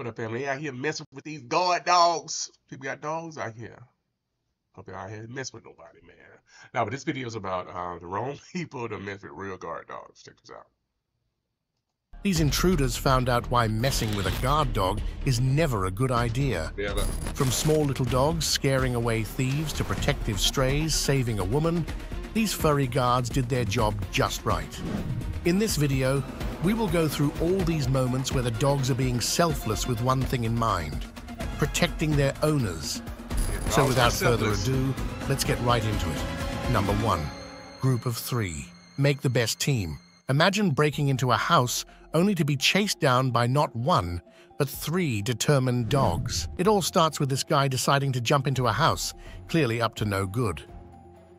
What up, family? Out here messing with these guard dogs. People got dogs out here. Hope y'all out here mess with nobody, man. Now, but this video is about uh, the wrong people to mess with real guard dogs. Check this out. These intruders found out why messing with a guard dog is never a good idea. Yeah. From small little dogs scaring away thieves to protective strays saving a woman, these furry guards did their job just right. In this video, we will go through all these moments where the dogs are being selfless with one thing in mind, protecting their owners. So without further ado, let's get right into it. Number one, group of three. Make the best team. Imagine breaking into a house only to be chased down by not one, but three determined dogs. It all starts with this guy deciding to jump into a house, clearly up to no good.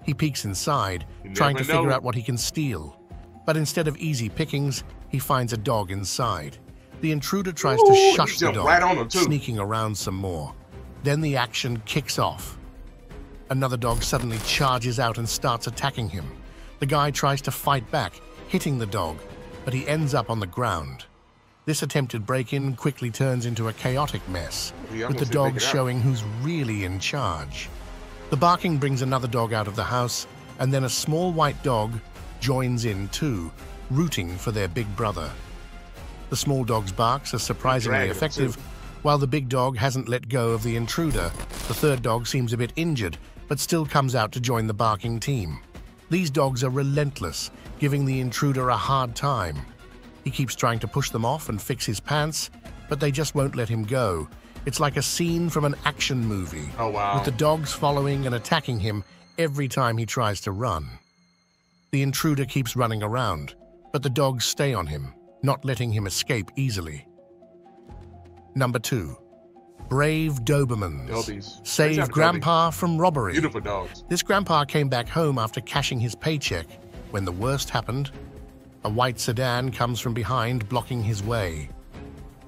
He peeks inside, You trying to never figure out what he can steal. But instead of easy pickings, he finds a dog inside. The intruder tries Ooh, to shush the dog, right on sneaking around some more. Then the action kicks off. Another dog suddenly charges out and starts attacking him. The guy tries to fight back, hitting the dog, but he ends up on the ground. This attempted break-in quickly turns into a chaotic mess, Yeah, with the gonna see if they dogs showing who's really in charge. The barking brings another dog out of the house, and then a small white dog joins in too, rooting for their big brother. The small dog's barks are surprisingly effective, too. while the big dog hasn't let go of the intruder. The third dog seems a bit injured, but still comes out to join the barking team. These dogs are relentless, giving the intruder a hard time. He keeps trying to push them off and fix his pants, but they just won't let him go. It's like a scene from an action movie, Oh, wow. with the dogs following and attacking him every time he tries to run. The intruder keeps running around, but the dogs stay on him, not letting him escape easily. Number two, brave Dobermans. Dobies. Save Grandpa from robbery. Beautiful dogs. This grandpa came back home after cashing his paycheck when the worst happened. A white sedan comes from behind, blocking his way.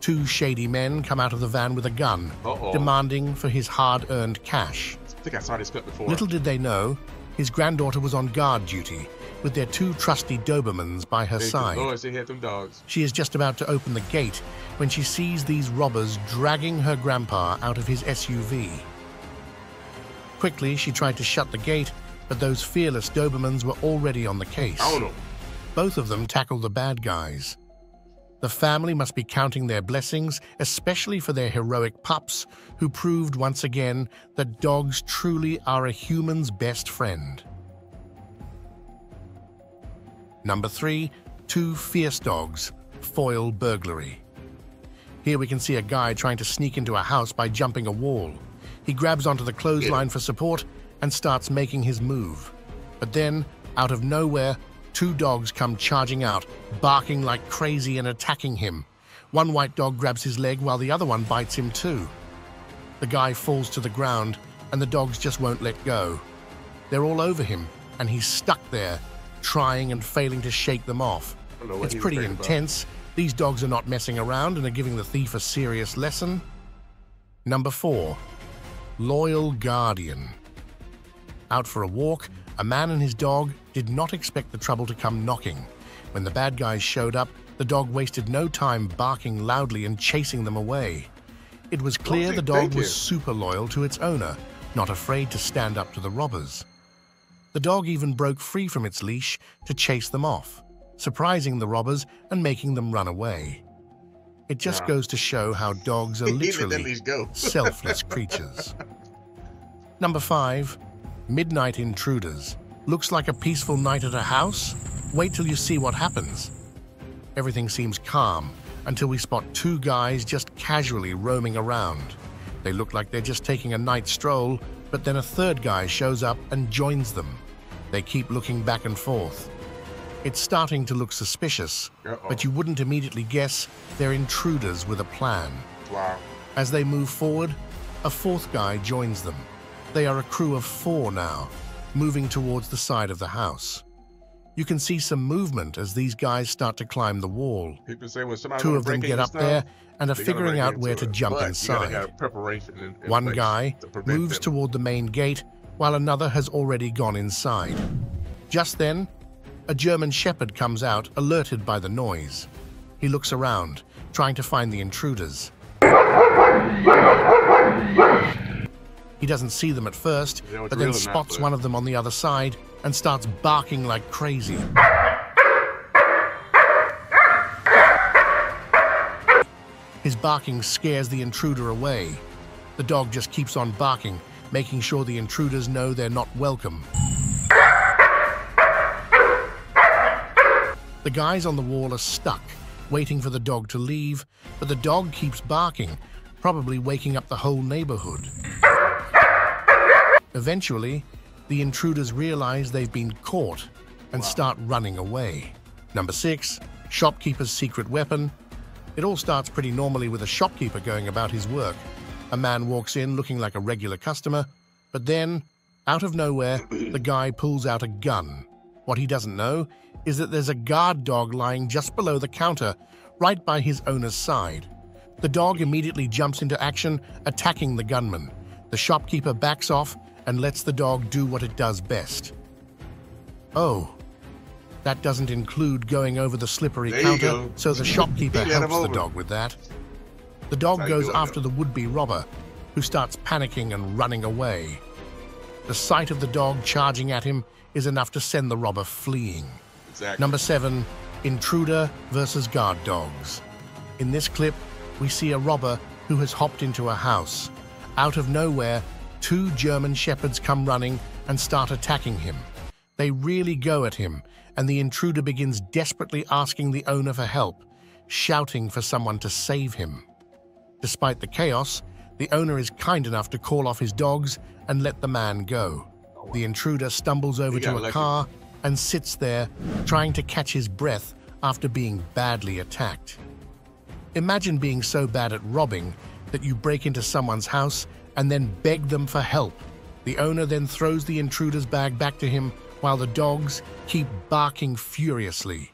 Two shady men come out of the van with a gun, Uh-oh. demanding for his hard earned cash. I think I saw this clip before. Little did they know, his granddaughter was on guard duty with their two trusty Dobermans by her side. Lord, she had them dogs. She is just about to open the gate when she sees these robbers dragging her grandpa out of his SUV. Quickly, she tried to shut the gate, but those fearless Dobermans were already on the case. Both of them tackled the bad guys. The family must be counting their blessings, especially for their heroic pups, who proved once again that dogs truly are a human's best friend. Number three, two fierce dogs foil burglary. Here we can see a guy trying to sneak into a house by jumping a wall. He grabs onto the clothesline for support and starts making his move. But then, out of nowhere, two dogs come charging out, barking like crazy and attacking him. One white dog grabs his leg while the other one bites him too. The guy falls to the ground and the dogs just won't let go. They're all over him and he's stuck there, trying and failing to shake them off. I don't know what It's pretty thinking about. intense. These dogs are not messing around and are giving the thief a serious lesson. Number four, Loyal Guardian. Out for a walk, a man and his dog did not expect the trouble to come knocking. When the bad guys showed up, the dog wasted no time barking loudly and chasing them away. It was clear the dog was super loyal to its owner, not afraid to stand up to the robbers. The dog even broke free from its leash to chase them off, surprising the robbers and making them run away. It just Yeah. goes to show how dogs are literally selfless creatures. Number five, Midnight Intruders. Looks like a peaceful night at a house? Wait till you see what happens. Everything seems calm until we spot two guys just casually roaming around. They look like they're just taking a night stroll, but then a third guy shows up and joins them. They keep looking back and forth. It's starting to look suspicious, Uh-oh. but you wouldn't immediately guess they're intruders with a plan. Wow. As they move forward, a fourth guy joins them. They are a crew of four now, moving towards the side of the house. You can see some movement as these guys start to climb the wall. People say when Two of them get up there and are figuring out where to it. jump But inside. in, in One guy moves them. toward the main gate while another has already gone inside. Just then, a German shepherd comes out, alerted by the noise. He looks around, trying to find the intruders. He doesn't see them at first, Yeah, but then spots one of them on the other side and starts barking like crazy. His barking scares the intruder away. The dog just keeps on barking, making sure the intruders know they're not welcome. The guys on the wall are stuck, waiting for the dog to leave, but the dog keeps barking, probably waking up the whole neighborhood. Eventually, the intruders realize they've been caught and start running away. Number six, shopkeeper's secret weapon. It all starts pretty normally with a shopkeeper going about his work. A man walks in looking like a regular customer, but then, out of nowhere, the guy pulls out a gun. What he doesn't know is that there's a guard dog lying just below the counter, right by his owner's side. The dog immediately jumps into action, attacking the gunman. The shopkeeper backs off and lets the dog do what it does best. Oh, that doesn't include going over the slippery There counter, so the shopkeeper He let him helps the dog with that. The dog goes after the would-be robber, who starts panicking and running away. The sight of the dog charging at him is enough to send the robber fleeing. Exactly. Number seven, intruder versus guard dogs. In this clip, we see a robber who has hopped into a house. Out of nowhere, two German shepherds come running and start attacking him. They really go at him, and the intruder begins desperately asking the owner for help, shouting for someone to save him. Despite the chaos, the owner is kind enough to call off his dogs and let the man go. The intruder stumbles over to a car and sits there, trying to catch his breath after being badly attacked. Imagine being so bad at robbing that you break into someone's house and then beg them for help. The owner then throws the intruder's bag back to him while the dogs keep barking furiously.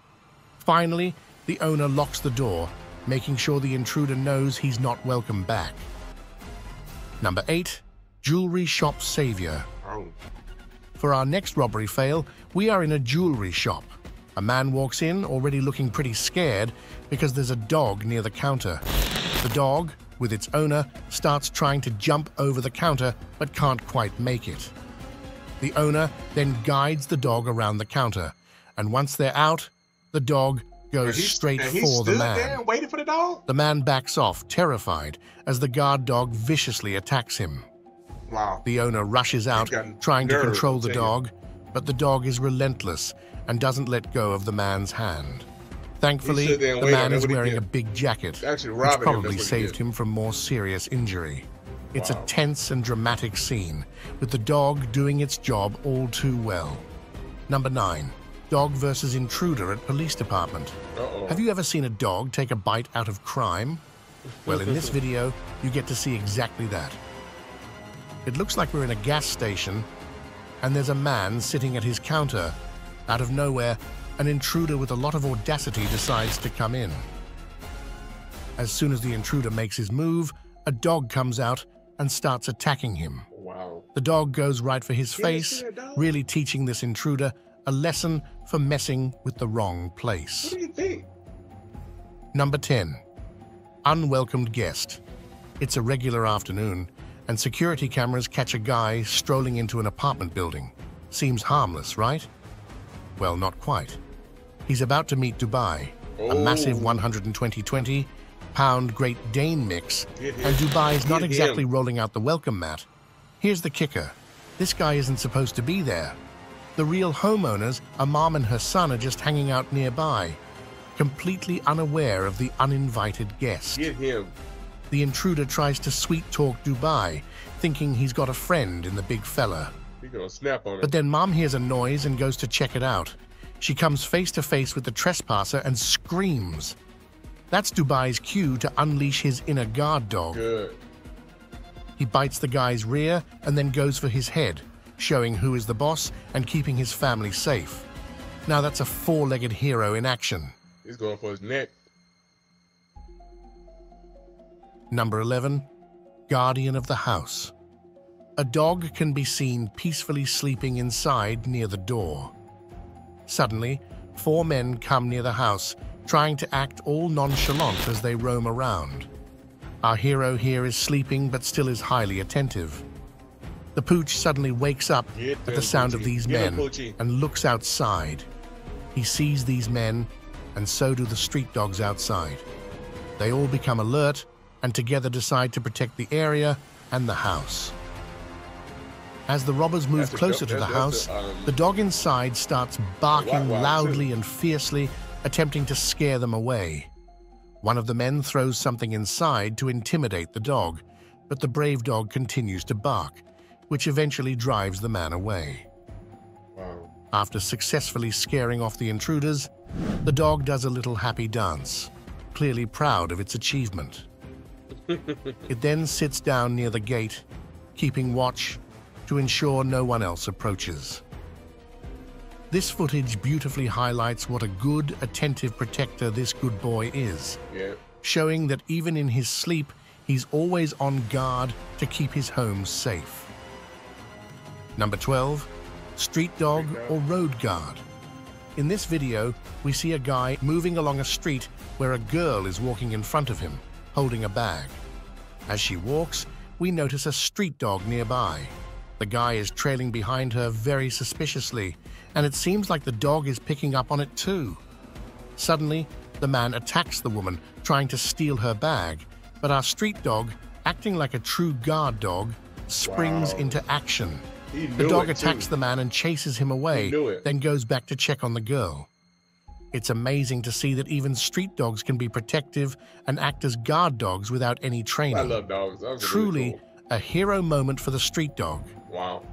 Finally, the owner locks the door, making sure the intruder knows he's not welcome back. Number 8. Jewelry Shop Savior. For our next robbery fail, we are in a jewelry shop. A man walks in, already looking pretty scared, because there's a dog near the counter. The dog, with its owner, starts trying to jump over the counter but can't quite make it. The owner then guides the dog around the counter, and once they're out, the dog goes he- straight for the man. there and waited for the dog. The man backs off, terrified, as the guard dog viciously attacks him. Wow. The owner rushes out, trying to control the dog, but the dog is relentless and doesn't let go of the man's hand. Thankfully, stood there and the man is wearing a big jacket, Actually, which probably that's what he saved him from more serious injury. It's Wow. a tense and dramatic scene, with the dog doing its job all too well. Number 9. Dog versus intruder at police department. Uh-oh. Have you ever seen a dog take a bite out of crime? Well, in this video, you get to see exactly that. It looks like we're in a gas station, and there's a man sitting at his counter. Out of nowhere, an intruder with a lot of audacity decides to come in. As soon as the intruder makes his move, a dog comes out and starts attacking him. Wow. The dog goes right for his face, see that dog? really teaching this intruder a lesson for messing with the wrong What place. do you think? Number 10. Unwelcomed guest. It's a regular afternoon, and security cameras catch a guy strolling into an apartment building. Seems harmless, right? Well, not quite. He's about to meet Dubai, a oh. massive Oh. 120-20 pound Great Dane mix, and Dubai's not exactly rolling out the welcome mat. Here's the kicker. This guy isn't supposed to be there. The real homeowners, a mom and her son, are just hanging out nearby, completely unaware of the uninvited guest. The intruder tries to sweet talk Dubai, thinking he's got a friend in the big fella. He gonna snap on him. But then mom hears a noise and goes to check it out. She comes face to face with the trespasser and screams. That's Dubai's cue to unleash his inner guard dog. Good. He bites the guy's rear and then goes for his head, showing who is the boss and keeping his family safe. Now that's a four legged hero in action. He's going for his neck. Number 11. Guardian of the House. A dog can be seen peacefully sleeping inside near the door. Suddenly, four men come near the house, trying to act all nonchalant as they roam around. Our hero here is sleeping but still is highly attentive. The pooch suddenly wakes up at the sound of these men and looks outside. He sees these men, and so do the street dogs outside. They all become alert and together decide to protect the area and the house. As the robbers move closer to the house, the, um, dog inside starts barking loudly and fiercely, attempting to scare them away. One of the men throws something inside to intimidate the dog, but the brave dog continues to bark, which eventually drives the man away. Wow. After successfully scaring off the intruders, the dog does a little happy dance, clearly proud of its achievement. it then sits down near the gate, keeping watch to ensure no one else approaches. This footage beautifully highlights what a good, attentive protector this good boy is, Yeah. showing that even in his sleep, he's always on guard to keep his home safe. Number 12, street dog Street dog. or road guard. In this video, we see a guy moving along a street where a girl is walking in front of him, holding a bag. As she walks, we notice a street dog nearby. The guy is trailing behind her very suspiciously, and it seems like the dog is picking up on it too. Suddenly, the man attacks the woman, trying to steal her bag, but our street dog, acting like a true guard dog, springs Wow. into action. The dog attacks too. the man and chases him away, He knew it. then goes back to check on the girl. It's amazing to see that even street dogs can be protective and act as guard dogs without any training. I love dogs. Truly Really a hero moment for the street dog. Wow.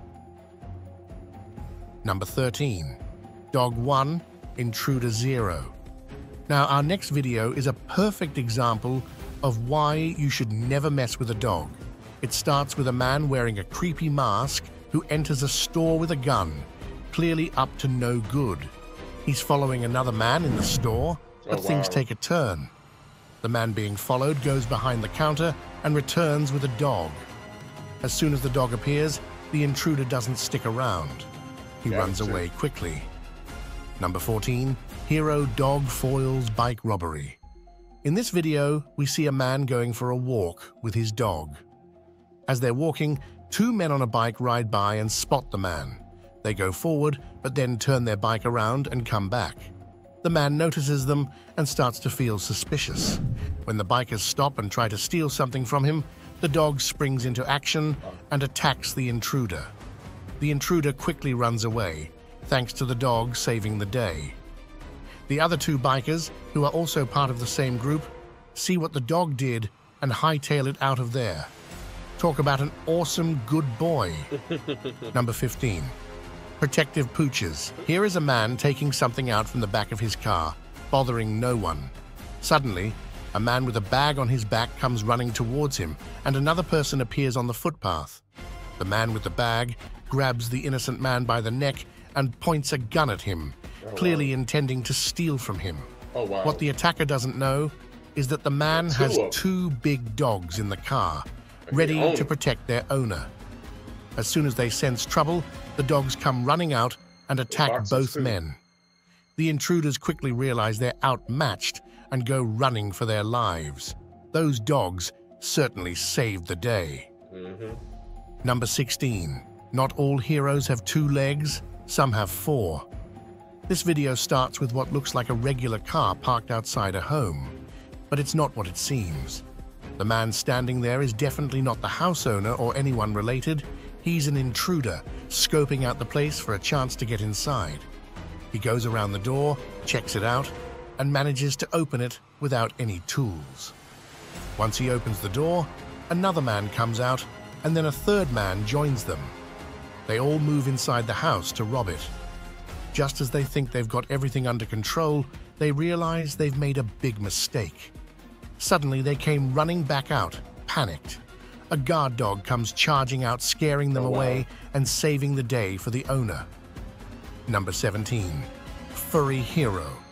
Number 13. Dog 1, Intruder 0. Now, our next video is a perfect example of why you should never mess with a dog. It starts with a man wearing a creepy mask who enters a store with a gun, clearly up to no good. He's following another man in the store, oh, but Oh, things take a turn. The man being followed goes behind the counter and returns with a dog. As soon as the dog appears, the intruder doesn't stick around. He runs away quickly. Number 14, Hero Dog Foils Bike Robbery. In this video, we see a man going for a walk with his dog. As they're walking, two men on a bike ride by and spot the man. They go forward, but then turn their bike around and come back. The man notices them and starts to feel suspicious. When the bikers stop and try to steal something from him, the dog springs into action and attacks the intruder. The intruder quickly runs away, thanks to the dog saving the day. The other two bikers, who are also part of the same group, see what the dog did and hightail it out of there. Talk about an awesome good boy. Number 15. Protective pooches. Here is a man taking something out from the back of his car, bothering no one. Suddenly, a man with a bag on his back comes running towards him, and another person appears on the footpath. The man with the bag grabs the innocent man by the neck and points a gun at him, clearly intending to steal from him. Oh wow. What the attacker doesn't know is that the man Two has two big dogs in the car, ready own to protect their owner. As soon as they sense trouble, the dogs come running out and attack both too. men. The intruders quickly realize they're outmatched and go running for their lives. Those dogs certainly saved the day. hmm Number 16. Not all heroes have two legs, some have four. This video starts with what looks like a regular car parked outside a home, but it's not what it seems. The man standing there is definitely not the house owner or anyone related. He's an intruder, scoping out the place for a chance to get inside. He goes around the door, checks it out, and manages to open it without any tools. Once he opens the door, another man comes out, and then a third man joins them. They all move inside the house to rob it. Just as they think they've got everything under control, they realize they've made a big mistake. Suddenly, they came running back out, panicked. A guard dog comes charging out, scaring them Oh, away and saving the day for the owner. Number 17. Furry Hero.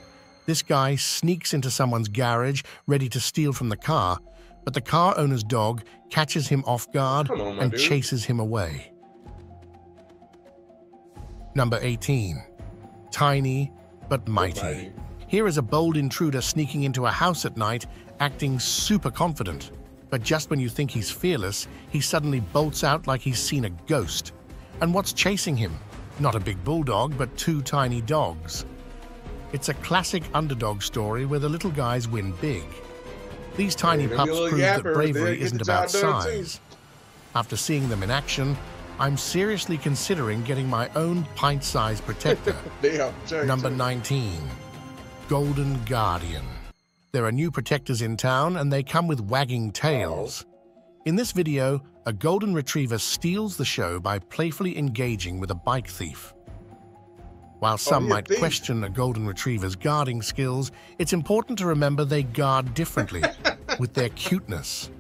This guy sneaks into someone's garage, ready to steal from the car, but the car owner's dog catches him off guard on, and dude. chases him away. Number 18. Tiny but mighty. Mighty. Here is a bold intruder sneaking into a house at night, acting super confident. But just when you think he's fearless, he suddenly bolts out like he's seen a ghost. And what's chasing him? Not a big bulldog, but two tiny dogs. It's a classic underdog story where the little guys win big. These tiny pups prove that bravery isn't about size. After seeing them in action, I'm seriously considering getting my own pint-sized protector. Number 19. Golden Guardian. There are new protectors in town and they come with wagging tails. In this video, a golden retriever steals the show by playfully engaging with a bike thief. While some Oh, might thief. question a golden retriever's guarding skills, it's important to remember they guard differently with their cuteness.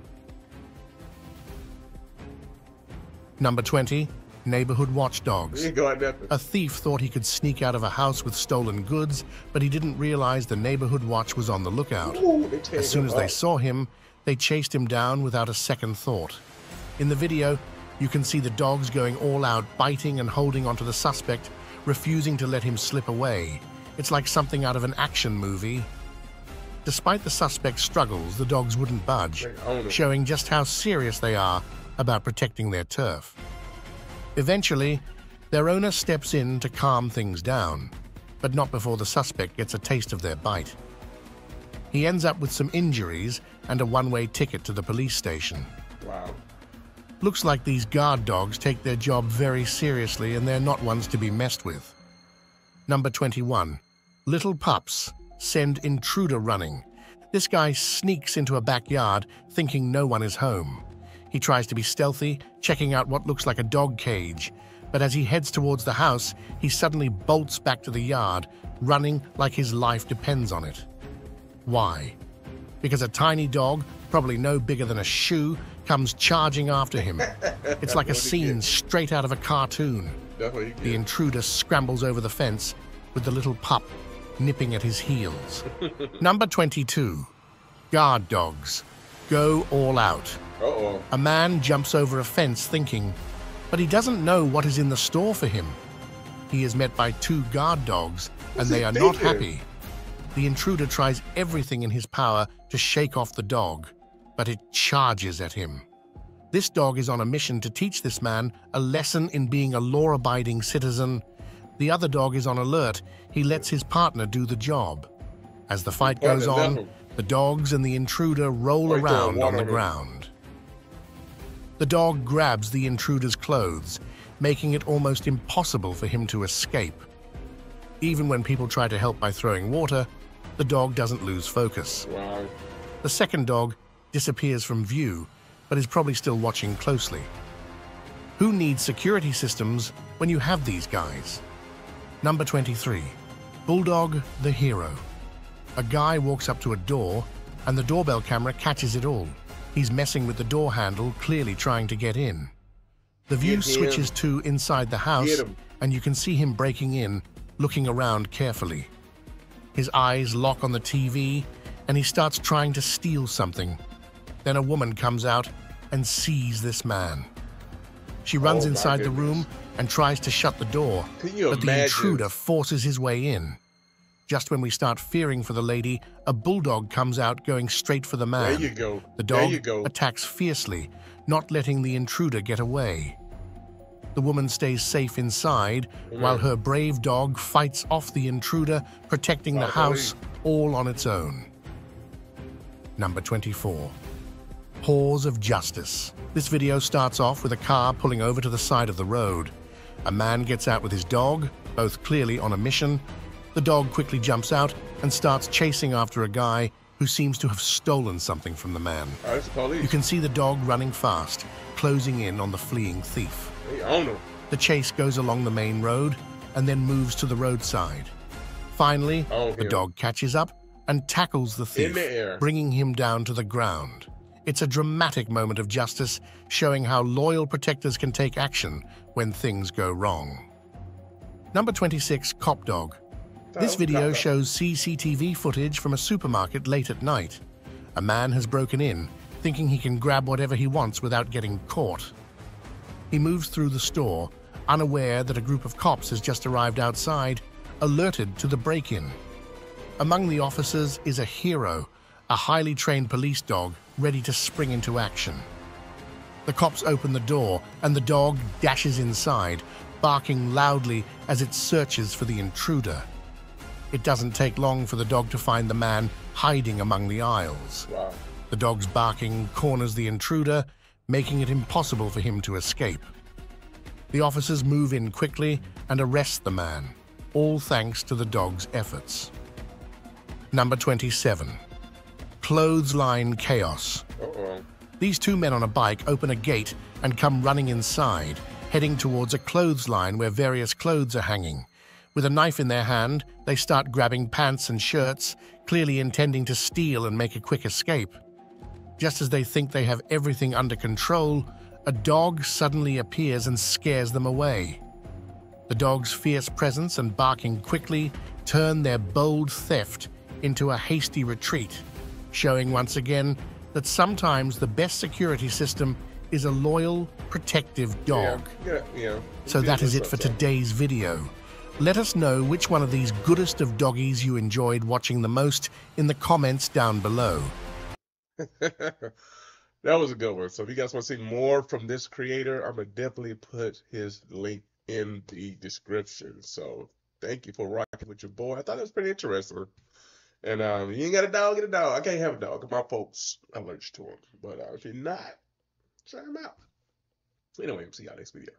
Number 20. Neighborhood Watchdogs. You ain't got nothing. A thief thought he could sneak out of a house with stolen goods, but he didn't realize the neighborhood watch was on the lookout. Ooh, As soon as they saw him, they chased him down without a second thought. In the video, you can see the dogs going all out, biting and holding onto the suspect, refusing to let him slip away. It's like something out of an action movie. Despite the suspect's struggles, the dogs wouldn't budge, They own him. showing just how serious they are about protecting their turf. Eventually, their owner steps in to calm things down, but not before the suspect gets a taste of their bite. He ends up with some injuries and a one-way ticket to the police station. Wow. Looks like these guard dogs take their job very seriously and they're not ones to be messed with. Number 21. Little pups send intruder running. This guy sneaks into a backyard thinking no one is home. He tries to be stealthy, checking out what looks like a dog cage. But as he heads towards the house, he suddenly bolts back to the yard, running like his life depends on it. Why? Because a tiny dog, probably no bigger than a shoe, comes charging after him. It's like a scene straight out of a cartoon. That's what you The intruder scrambles over the fence with the little pup nipping at his heels. Number 22. Guard dogs. Go all out. Uh-oh. A man jumps over a fence thinking, but he doesn't know what is in the store for him. He is met by two guard dogs, and they he are not happy. The intruder tries everything in his power to shake off the dog, but it charges at him. This dog is on a mission to teach this man a lesson in being a law abiding citizen. The other dog is on alert. He lets his partner do the job. As the fight goes on, the dogs and the intruder roll around on the ground. The dog grabs the intruder's clothes, making it almost impossible for him to escape. Even when people try to help by throwing water, the dog doesn't lose focus. Wow. The second dog disappears from view, but is probably still watching closely. Who needs security systems when you have these guys? Number 23. Bulldog the Hero. A guy walks up to a door, and the doorbell camera catches it all. He's messing with the door handle, clearly trying to get in. The view switches to inside the house, and you can see him breaking in, looking around carefully. His eyes lock on the TV, and he starts trying to steal something. Then a woman comes out and sees this man. She runs Oh, inside the room and tries to shut the door, but the intruder forces his way in. Just when we start fearing for the lady, a bulldog comes out going straight for the man. There you go. The dog go. attacks fiercely, not letting the intruder get away. The woman stays safe inside while her brave dog fights off the intruder, protecting the house all on its own. Number 24. Paws of Justice. This video starts off with a car pulling over to the side of the road. A man gets out with his dog, both clearly on a mission. The dog quickly jumps out and starts chasing after a guy who seems to have stolen something from the man. Oh, it's the police. You can see the dog running fast, closing in on the fleeing thief. Own. The chase goes along the main road and then moves to the roadside. Finally, Oh, the dog catches up and tackles the thief, the bringing him down to the ground. It's a dramatic moment of justice, showing how loyal protectors can take action when things go wrong. Number 26, Cop Dog. This Oh, video shows CCTV footage from a supermarket late at night. A man has broken in, thinking he can grab whatever he wants without getting caught. He moves through the store, unaware that a group of cops has just arrived outside, alerted to the break in. Among the officers is a hero, a highly trained police dog ready to spring into action. The cops open the door, and the dog dashes inside, barking loudly as it searches for the intruder. It doesn't take long for the dog to find the man hiding among the aisles. Wow. The dog's barking corners the intruder, making it impossible for him to escape. The officers move in quickly and arrest the man, all thanks to the dog's efforts. Number 27. Clothesline Chaos. Uh-oh. These two men on a bike open a gate and come running inside, heading towards a clothesline where various clothes are hanging. With a knife in their hand, they start grabbing pants and shirts, clearly intending to steal and make a quick escape. Just as they think they have everything under control, a dog suddenly appears and scares them away. The dog's fierce presence and barking quickly turn their bold theft into a hasty retreat, showing once again that sometimes the best security system is a loyal, protective dog. Yeah, yeah. yeah. So that is it for today's video. Let us know which one of these goodest of doggies you enjoyed watching the most in the comments down below. that was a good one. So if you guys want to see more from this creator, I'm gonna definitely put his link in the description. So thank you for rocking with your boy. I thought it was pretty interesting. And um, you ain't got a dog, get a dog. I can't have a dog. My folks allergic to them. But uh, if you're not, try them out. Anyway, see y'all next video.